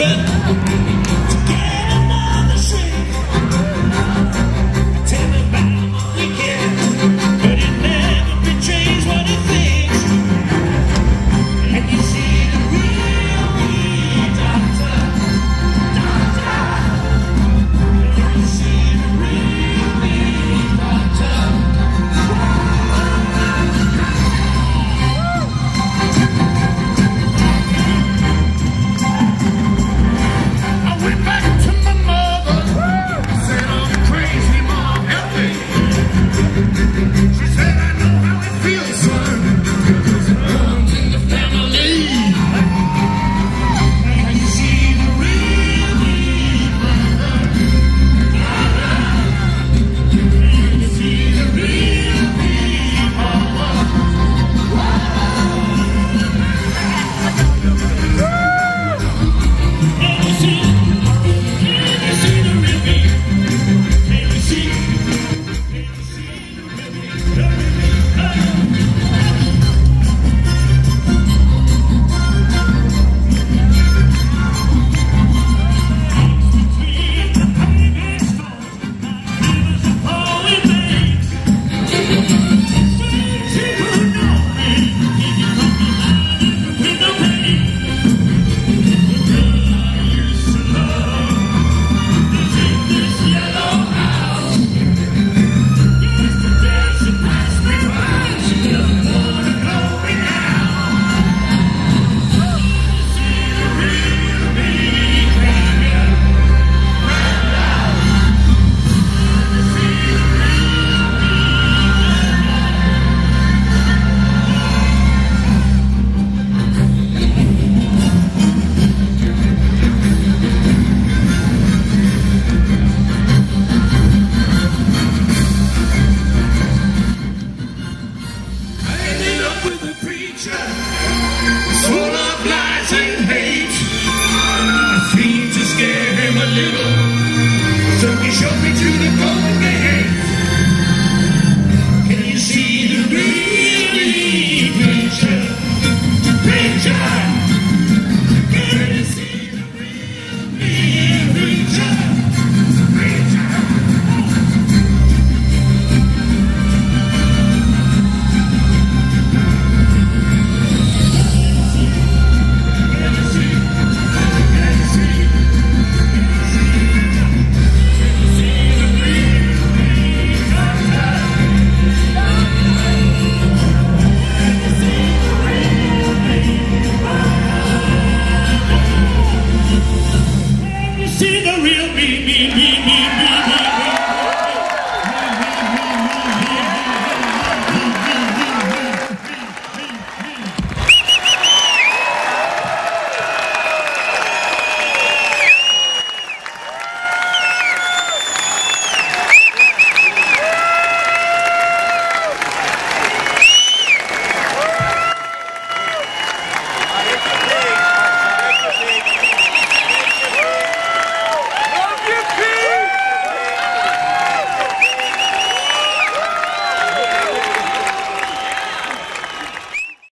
with future full of lies and hate. I seem to scare him a little.